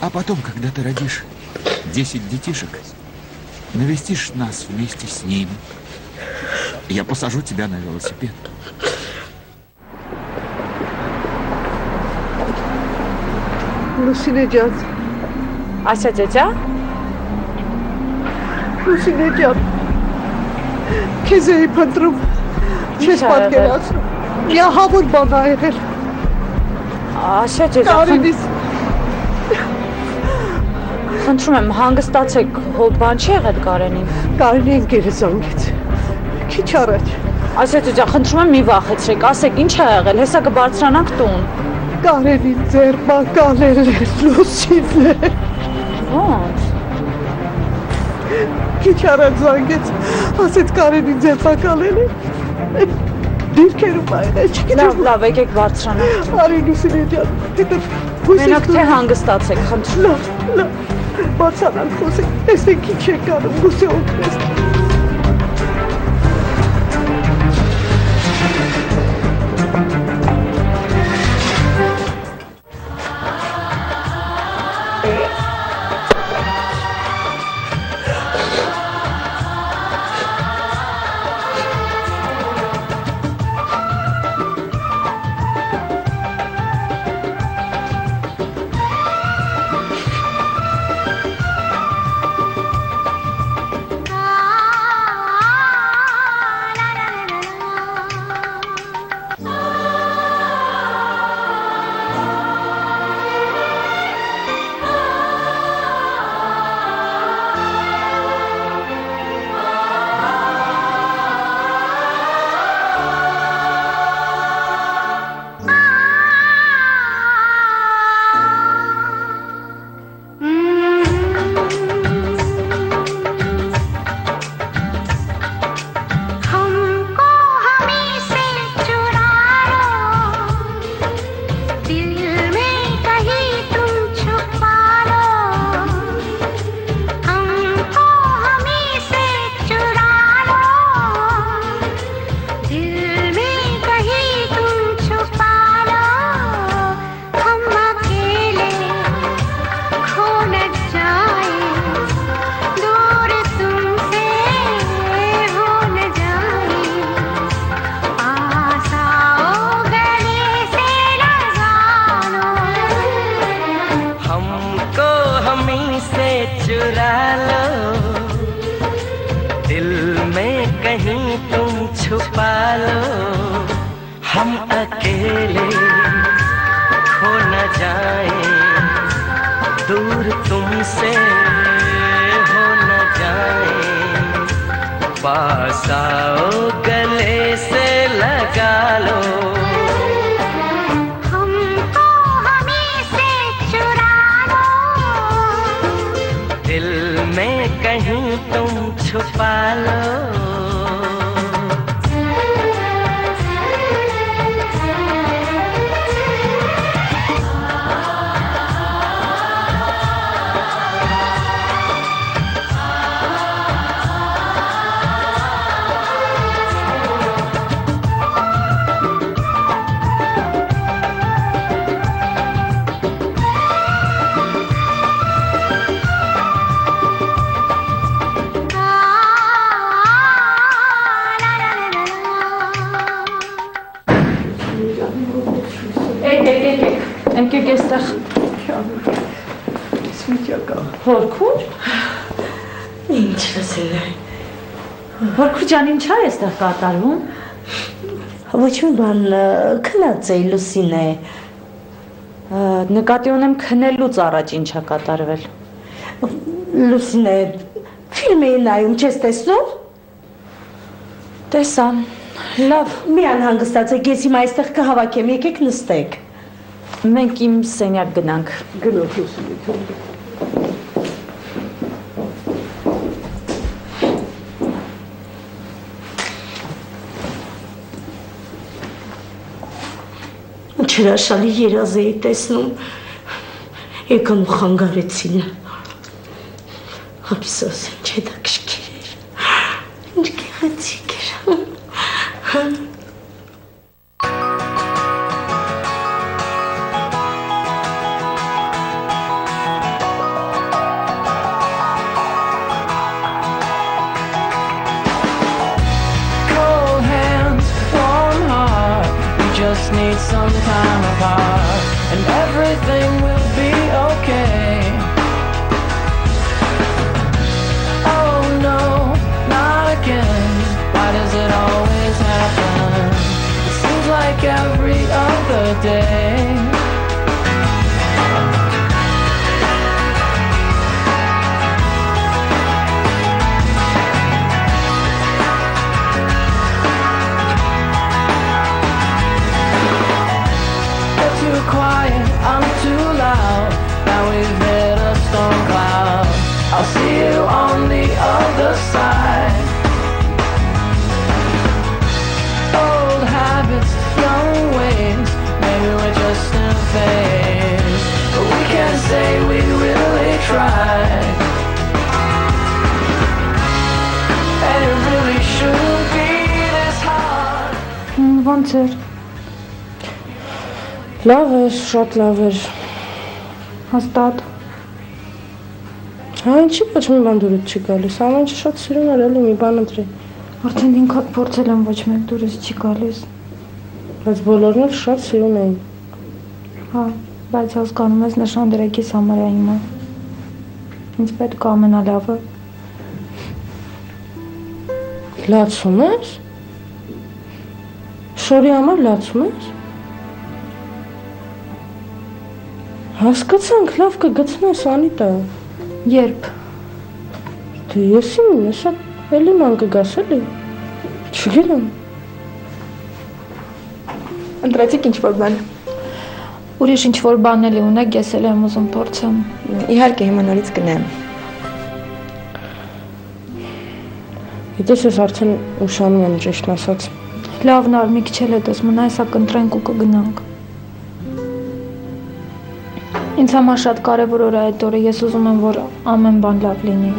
А потом, когда ты родишь 10 детишек, навестишь нас вместе с ними. Я посажу тебя на велосипед. Lucy идет. Ася тетя? Lucy идет. Kezeyi patrum. Çeşmat gelasın. Я hamur bana eğer. Ася тетя. Խնդրում եմ հանգստացեք, հո բան չի եղել Կարենին։ Կարինի ընկերը զանգեց։ Քիչ առաջ Ասա ծեծա, խնդրում եմ մի վախեցրեք, ասեք ինչ ա եղել, հեսա կբարձրանանք տուն։ Կարենին ձերբակալել է Լուսինե։ Ո՞նց։ Քիչ առաջ զանգեց, ասեց Կարենին ձերբակալել է։ Դիրքերում ա եղել, Լավ, չգիտեմ։ լավ, եկեք բարձրանանք։ Արի Լուսինե ջան, դիտը Մենակ թե հանգստացեք, խնդրում Լավ, լավ։ Բացանալ խոսենք, տեսեք ինչ է կանում, գուցե օգնես։ अकेले हो न जाए, दूर तुमसे हो न जाए। पास आओ, गले से लगा लो। Հորքուր ջան, ինչ է այստեղ կատարվում։ Ոչ մի բան քնած էի Լուսինե։ Ա, Նկատի ունեմ քնելուց առաջ ինչ է կատարվել։ Լուսինե, ֆիլմ էի նայում, չես տեսնում։ Տեսա։ Լավ, Մի անհանգստացեք, ես հիմա այստեղ կհավաքեմ, եկեք նստեք։ մենք իմ սենյակ գնանք։ Գնոց Լուսինե ջան։ հրաշալի երազ էի տեսնում։ Եկան ու խանգարեցին։ Ափսոս, ինչ է դա կշկիր spend some time apart, and everything will be okay. Oh no, not again. Why does it always happen? It seems like every other day. Ոնց էր։ Լավ էր, շատ լավ էր։ Հաստատ։ Հա, ինչի ոչ մի բան դուրս չի գալիս։ Ամեն ինչ շատ սիրուն էր, էլի մի բան ընտրի։ Արդեն ինքդ փորձել եմ ոչ մեկ դուրս չի գալիս։ Բայց բոլորն էլ շատ սիրուն էին։ Հա, բայց հասկանում ես նշան դրեկիս համար է իմը։ Ինձ պետք է ամենալավը։ Լացում ես։ Շորի համար լացում ես։ Հասկացանք, լավ կգցնես Անիտա։ Երբ Դե ես իմ հեսա էլի ման կգաս էլի։ Չգիտեմ։ Ընտրեցիք ինչ որ բան։ ուրիշ ինչ որ բան էլի ունեք, ես էլ եմ ուզում փորձեմ։ Իհարկե հիմա նորից կնեմ։ Գիտես, ես արդեն ուշանում եմ ճիշտ ասած։ Լավն ար մի քիչ էլ հետս մնա, հեսա կընտրենք ու կգնանք։ Ինձ համար շատ կարևոր օր է այդ օրը, ես ուզում եմ, որ ամեն բան լավ լինի։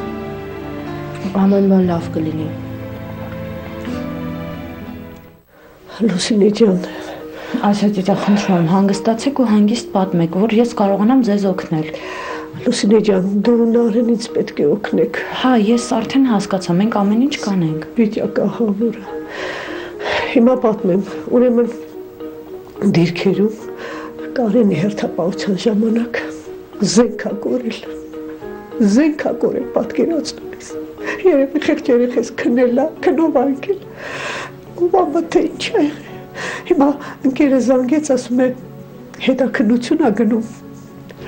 Ամեն բան լավ կլինի։ Լուսինե ջան, Այսա դիտա խնդրում եմ, հանգստացեք ու հանգիստ պատմեք, որ ես կարողանամ ձեզ օգնել։ Լուսինե ջան, դու Նարենից պետք է օգնեք։ Հա, ես արդեն հասկացա, մենք ամեն ինչ կանենք։ Վիճակահավորը։ Հիմա պատմեմ, ուրեմն դիրքերում Կարենի հերթապահության ժամանակ զենքա կորել։ Զենքա կորել պատկերացնես։ Երևի խեղճ երեխես քնելա, քնով անկել։ Ու բաբա թե ինչ է։ Հիմա ընկերը զանգեց, ասում է հետաքնություն ա գնում։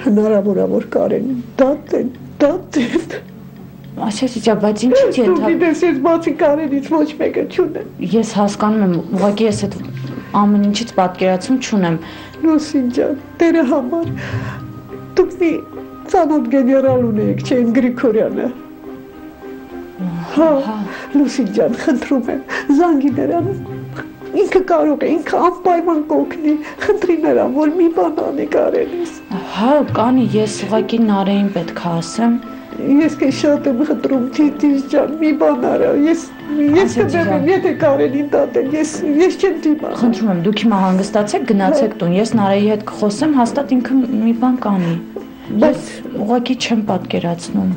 Հնարավոր է որ Կարենին դատեն, դատեն։ Ասա դիտա, բայց ինչի՞ Դու ենթա։ գիտես, ես բացի Կարենից ոչ մեկը չունեմ։ Ես հասկանում եմ, ուղղակի ես այդ ամեն ինչից պատկերացում չունեմ։ Լուսին ջան, տերը համար դուք մի ծանոթ գեներալ ունեք, չէ՞, Գրիգորյանը։ Հա, Լուսին ջան, խնդրում եմ, զանգի նրան։ Ինքը կարող է, ինքը անպայման կօգնի, խնդրի նրան, որ մի բան անի Կարենից։ Հա, կանի, ես ուղղակի Նարեին պետք է ասեմ։ Ես քեզ շատ եմ խնդրում, Թիթիս ջան, մի բան արա։ Ես ես կդեմ, եթե Կարենին դատեն, ես ես չեմ դիմա։ Խնդրում եմ, դուք հիմա հանգստացեք, գնացեք տուն։ Ես Նարեի հետ կխոսեմ, հաստատ ինքը մի բան կանի։ Ես ուղղակի չեմ պատկերացնում։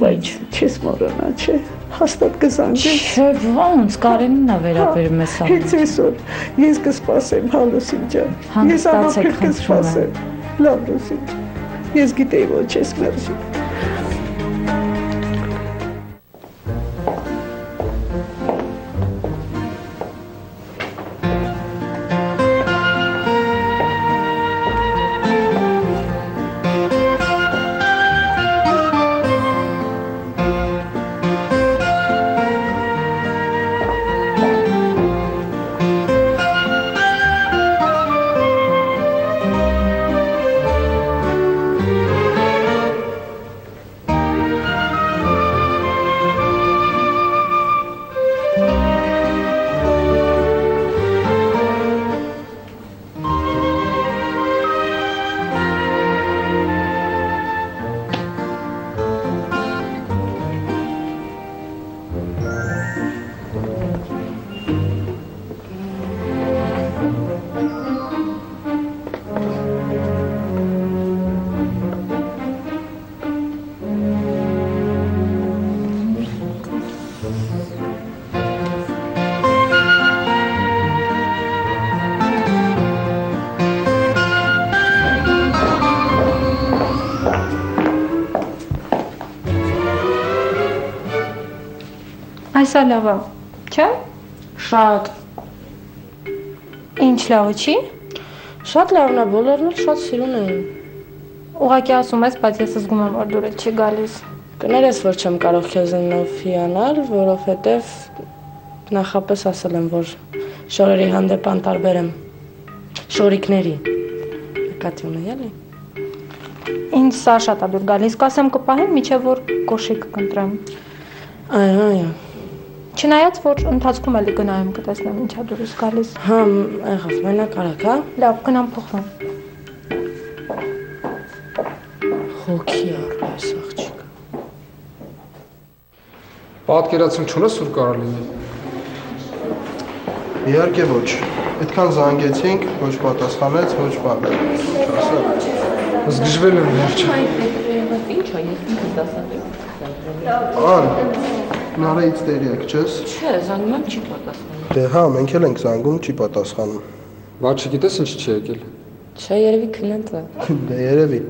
Բայց չես մոռանա, չէ։ Հաստատ կզանգես։ Չէ, ոնց Կարենին է վերաբերում ես Հենց ամեն։ այսօր ես կսպասեմ, հա Լուսին ջան։ Ես խնդրում կսպասեմ։ Լավ Լուսին։ Ես գիտեի որ չես մերժի։ Այսա լավ է, չէ՞։ Շատ, Ինչ լավը չի։ շատ լավն է, բոլորն էլ շատ սիրուն էին։ Ուղղակի ասում ես, բայց ես զգում եմ, որ դուր էլ չի գալիս։ Կներես, որ չեմ կարող քեզ նով հիանալ, որովհետև նախապես ասել եմ, որ շորերի հանդեպ անտարբեր եմ։ Շորիկների։ Նկատի ունեի էլի։ Ինչ սա շատ է դուր գալիս, կասեմ կպահեմ, միջև որ կոշիկ կընտրեմ։ Այո, այո։ Չնայած որ ընթացքում էլի գնայում կտեսնեմ ինչա դուրս գալիս։ Հա, եղավ, մենակ արեք, հա։ Լավ, գնամ փոխվեմ։ Հոգի առնես աղջիկ։ Պատկերացում չունես ուր կարող լինի։ Իհարկե ոչ։ Այդքան զանգեցինք, ոչ պատասխանեց, ոչ բան։ Ասա։ Զգժվել եմ վերջը։ Ինչ է, ես ինքս դասադրում։ Ան, նարայից տեղյակ չես։ Չէ, զանգում եմ չի պատասխանում։ Դե հա, մենք էլ ենք զանգում, չի պատասխանում։ Բա չգիտես ինչ չի եկել։ Չէ, երևի քնած է։ Դե երևի։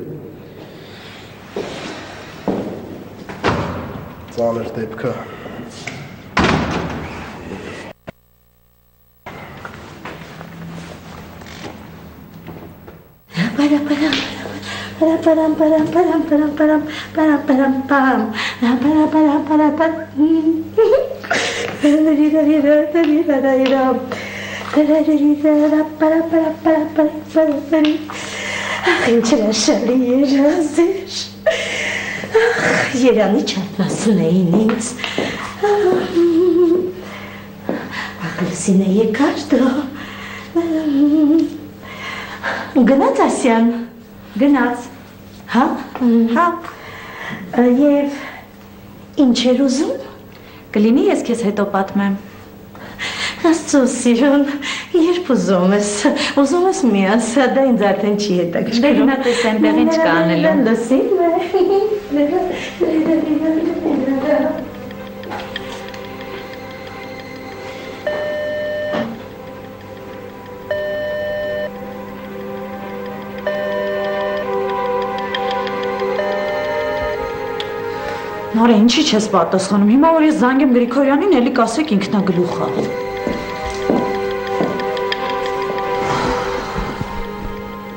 Ծանր դեպքը։ Param, param, param, param. Darira, darira, darira. Darira, param, param, param, param, param, param. Ախ, ինչ հրաշալի երազ էր։ Ախ, Երանի չարպասուն էին ինձ։ Ախ, լսին է եկար դո։ Գնաց Ասյան, գնաց։ Հա, հա։ Եվ ինչ էր ուզում։ Կլինի ես քեզ հետո պատմեմ։ Աստծո սիրուն, երբ ուզում ես, ուզում ես մի ասա, դա ինձ արդեն չի հետաքրքրում։ Դե գնա տես այնտեղ ինչ կա անելու։ Նորե, ինչի չես պատասխանում։ Հիմա որ ես զանգեմ Գրիգորյանին, էլի կասեք ինքնագլուխ է։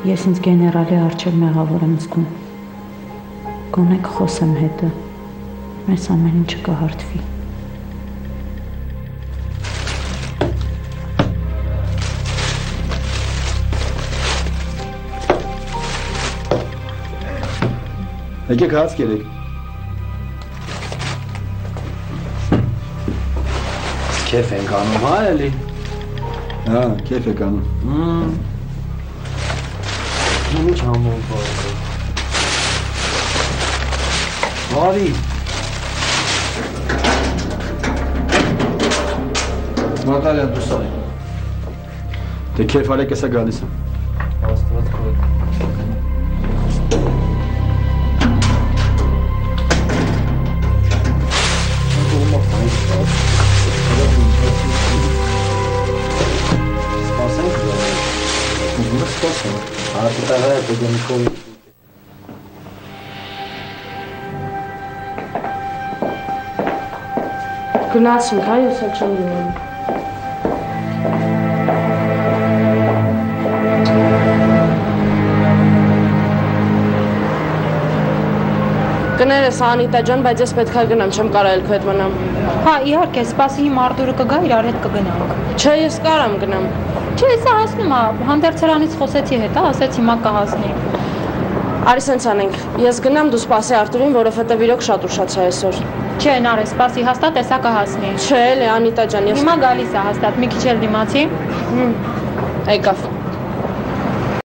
Ես ինձ գեներալի արչև մեղավոր եմ զգում։ Գոնե կխոսեմ հետը։ Մեզ ամեն ինչը կհարթվի։ Եկեք հաց կերեք։ Քեֆ ենք անում, հա էլի։ Հա, քեֆ եք անում։ Մմ։ Ինչ համոլ բա։ Բարի։ Մակալյա դուսարի։ Դե քեֆ արեք, հեսա գալիս եմ։ Դեպքով Գնացինք, չեմ գնում։ Կներես Անիտա ջան, բայց ես պետքա գնամ, չեմ կարող էլ քո հետ մնամ։ Հա, իհարկե, սպասի հիմա Արտուրը կգա, իրար հետ կգնանք։ Չէ, ես կարամ գնամ։ Չէ, սա հասնում է, հանդերձրանից խոսեցի հետ, հա, ասեց հիմա կհասնի։ Արի սենց անենք։ Ես գնամ, դու սպասի Արտուրին, որովհետև իրոք շատ ուշացա այսօր։ Չէ, նարե, սպասի, հաստատ էսա կհասնի։ Չէ, էլի Անիտա ջան, ես Հիմա գալիս է հաստատ, մի քիչ էլ դիմացի։ Եկավ։